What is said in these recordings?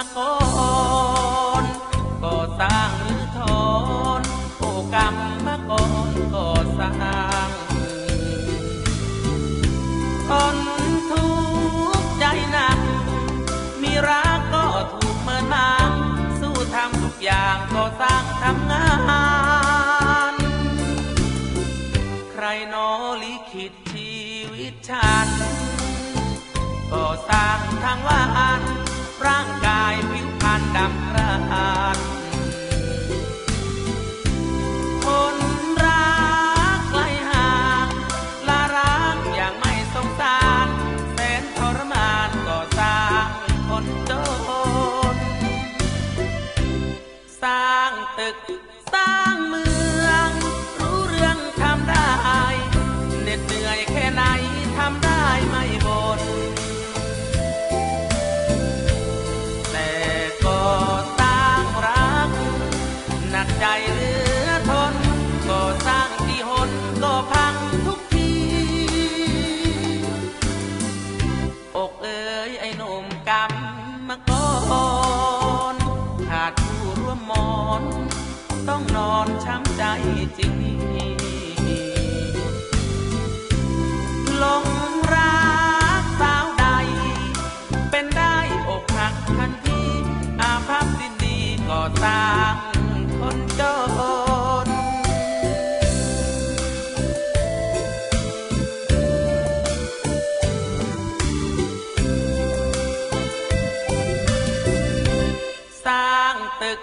าก่อนก่อสร้างหรือถอนโอกรรมมาก่อนก่อสร้างตอนทุกข์ใจหนัก มีรักก็ถูกเมินนางสู้ทำทุกอย่างก่อสร้างทำงาน ใครนอลิขิตชีวิตฉันก่อสร้างทางวาน คนรักไกลหางร้าอย่างไม่สงสารแสนทรมานก่อสร้างคนจนสร้างตึกสร้างเมือง พังทุกที อกเอ๋ยไอ้หนุ่มกำมากอนขาดผู้ร่วมมอน ต้องนอนช้ำใจจริงลงรักสาวใด เป็นได้อกหักทันทีอาภัพดินดีก็ตางึก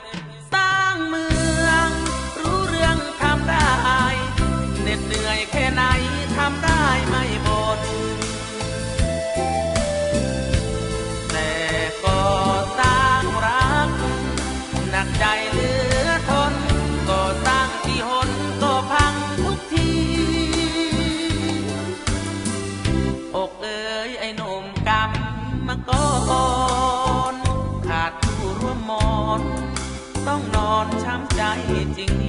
สร้างเมือง รู้เรื่องทำได้เหน็ดเหนื่อยแค่ไหนทำได้ไม่บน่นแต่ก็สร้างรักหนักใจ hitting me.